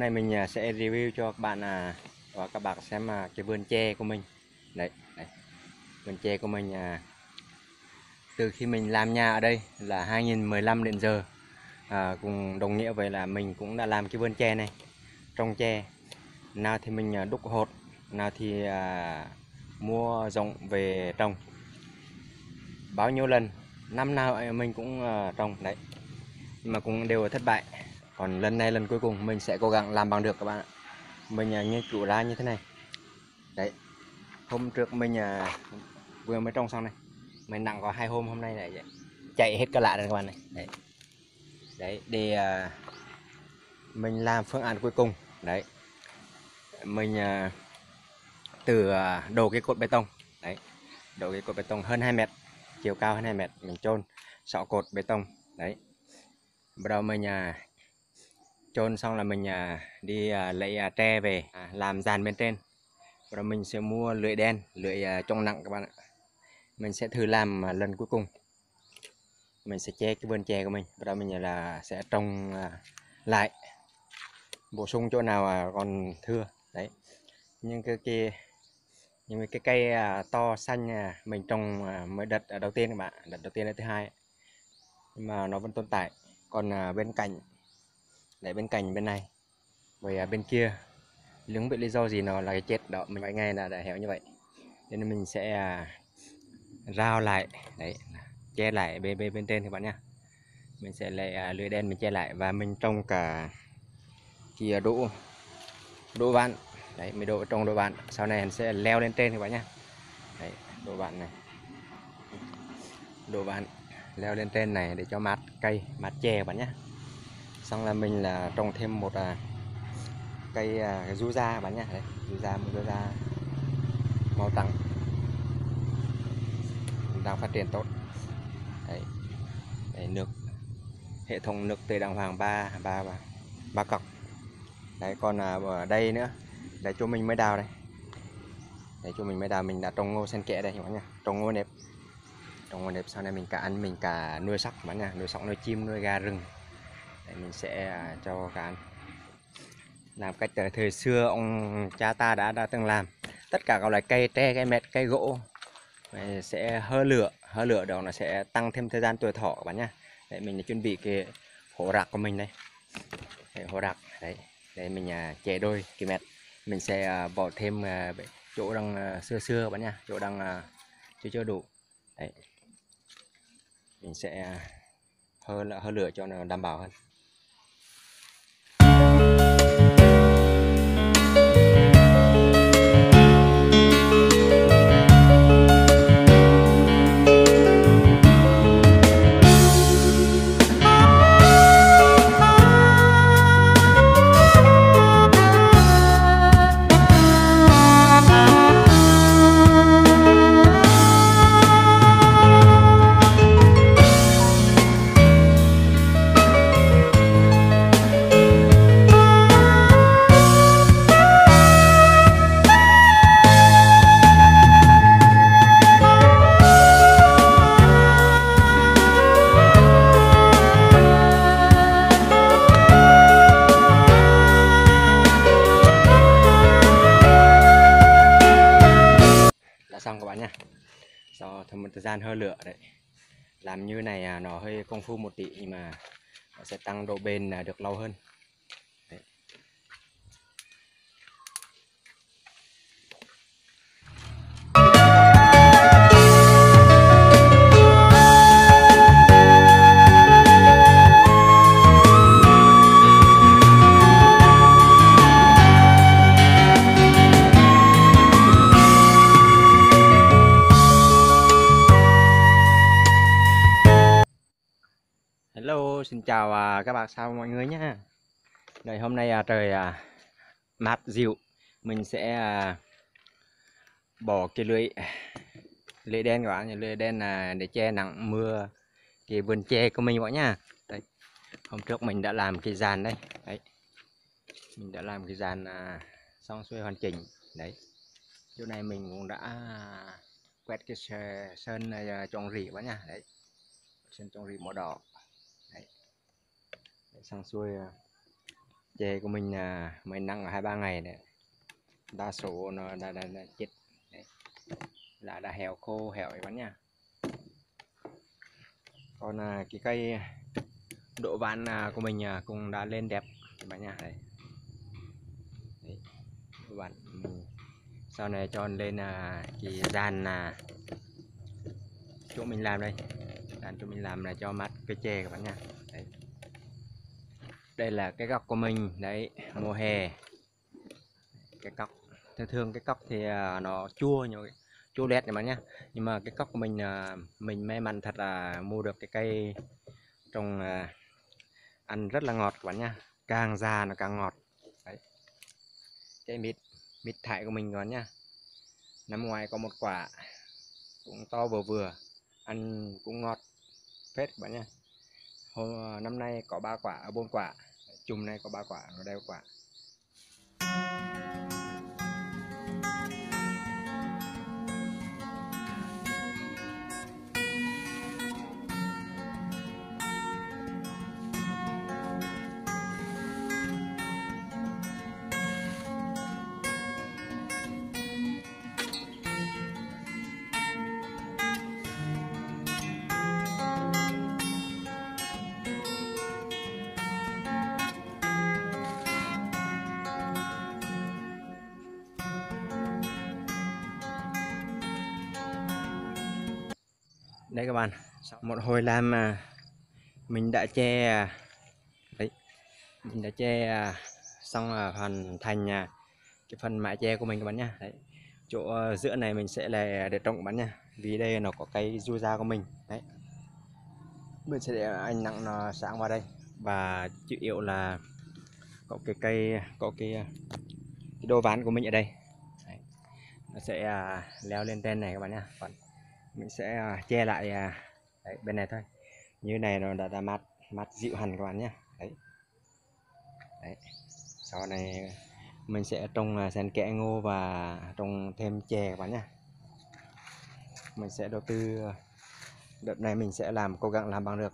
nay mình à, sẽ review cho các bạn à, và các bạn xem à, cái vườn tre của mình. Đấy, đấy. vườn tre của mình à, từ khi mình làm nhà ở đây là 2015 đến giờ. À, cùng đồng nghĩa với là mình cũng đã làm cái vườn tre này trồng tre nào thì mình à, đúc hột nào thì à, mua rộng về trồng. Bao nhiêu lần năm nào mình cũng à, trồng đấy. Nhưng mà cũng đều thất bại còn lần này lần cuối cùng mình sẽ cố gắng làm bằng được các bạn ạ. Mình à, nghiên cứu ra như thế này. Đấy. Hôm trước mình à, vừa mới trồng xong này. Mình nặng có hai hôm hôm nay này chạy hết cả lạ rồi các bạn này. Đấy. Đấy để à, mình làm phương án cuối cùng. Đấy. Mình à, từ đổ cái cột bê tông. Đấy. Đổ cái cột bê tông hơn 2 mét chiều cao hơn 2 mét mình chôn 6 cột bê tông. Đấy. Bắt đầu mình à, chôn xong là mình à, đi à, lấy à, tre về làm dàn bên trên. Và mình sẽ mua lưỡi đen, lưỡi trong nặng các bạn ạ. Mình sẽ thử làm lần cuối cùng. Mình sẽ che cái vườn chè của mình rồi mình là sẽ trồng lại. Bổ sung chỗ nào còn thưa. Đấy. Nhưng cái kia nhưng cái cây to, xanh mình trồng mới đợt đầu tiên các bạn đợt đầu tiên đến thứ hai nhưng mà nó vẫn tồn tại. Còn bên cạnh để bên cạnh bên này. Với à, bên kia, lướng bị lý do gì nó là cái chết đó, mình vài ngày là đã héo như vậy. Nên mình sẽ à, rao lại, đấy, che lại bên bên bên trên các bạn nhá. Mình sẽ lấy à, lưới đen mình che lại và mình trồng cả kia đỗ đỗ bạn. Đấy, mình đỗ trồng đỗ bạn. Sau này mình sẽ leo lên trên các bạn nhá. Đấy, đỗ bạn này. Đỗ bạn, leo lên trên này để cho mát cây, mát chè các bạn nhá xong là mình là trồng thêm một à, cây à, cái du da bạn nhá. Đấy du da một du da màu trắng. Đang phát triển tốt. Đấy, đấy nước. Hệ thống nước tưới đàng hoàng ba ba ba ba cọc. Đấy còn à, ở đây nữa đấy chỗ mình mới đào đây. Đấy chỗ mình mới đào mình đã trồng ngô sen kẽ đây các bạn nhá? Trồng ngô nếp. Trồng ngô nếp sau này mình cả ăn mình cả nuôi sóc bạn nhá. Nuôi sóc nuôi chim nuôi gà rừng để mình sẽ à, cho cán làm cách ờ, thời xưa ông cha ta đã đã từng làm. Tất cả các loại cây tre cây mệt cây gỗ mình sẽ hơ lửa hơ lửa đó nó sẽ tăng thêm thời gian tuổi thọ các bạn nhá. Để mình à, chuẩn bị cái hổ rạc của mình đây. Đấy, hổ rạc đấy để mình à, chè đôi cái mệt mình sẽ bỏ thêm chỗ đang xưa xưa các bạn nhá chỗ đang chưa chưa đủ. Đấy. Mình sẽ hơ lửa cho nó đảm bảo hơn. Thêm một thời gian hơi lửa đấy. Làm như này à, nó hơi công phu một tí nhưng mà nó sẽ tăng độ bền à, được lâu hơn. Chào à, các bạn sao mọi người nhé. Đây hôm nay à, trời à, mát dịu, mình sẽ à, bỏ cái lưới lưới đen các bạn, nhé, lưới đen là để che nắng mưa cái vườn tre của mình mọi nhá. Đây, hôm trước mình đã làm cái dàn đây, đấy, mình đã làm cái dàn à, xong xuôi hoàn chỉnh, đấy. Chỗ này mình cũng đã quét cái sơn à, trồng rỉ quá bạn nha, đấy, sơn trồng rỉ màu đỏ sang xong xuôi à, chè của mình à, nắng ở hai ba ngày đấy. Đa số nó đã, đã, đã chết. Đấy. là đã héo khô héo ấy bạn nha. Còn à, cái cây độ ván à, của mình à, cũng đã lên đẹp các bạn nha. Đấy, đấy. độ ván mình. Sau này cho lên à, cái dàn à, chỗ mình làm đây. Dàn chỗ mình làm là cho mắt cây chè các bạn nha đây là cái góc của mình, đấy, mùa hè. Cái cọc thường thường cái cọc thì à, nó chua nhiều, chua đẹp này bạn nhá. Nhưng mà cái cọc của mình à, mình may mắn thật là mua được cái cây trồng à, ăn rất là ngọt các bạn nhá. Càng già nó càng ngọt. Đấy. Cái mít mít thải của mình các bạn nha năm ngoài có một quả cũng to vừa vừa, ăn cũng ngọt phết các bạn nhá hôm ờ, năm nay có ba quả, bốn quả. Chùm này có ba quả nó đeo quả. Đây các bạn một hồi làm mà mình đã che đấy mình đã che à, xong là hoàn thành à, cái phần mái che của mình các bạn nhá. Đấy chỗ giữa này mình sẽ là để trồng các bạn nha vì đây nó có cây du da của mình đấy. Mình sẽ để anh nặng nó sáng vào đây và chủ yếu là có cái cây có cái, à, cái đồ ván của mình ở đây. Đấy. nó sẽ leo lên trên này các bạn nha còn mình sẽ à, che lại à, đấy, bên này thôi. Như này nó đã, đã mát mát dịu hẳn các bạn nhé. Đấy. đấy. Sau này mình sẽ trồng sen à, kẽ ngô và trồng thêm chè các bạn nhé. Mình sẽ đầu tư đợt này mình sẽ làm cố gắng làm bằng được.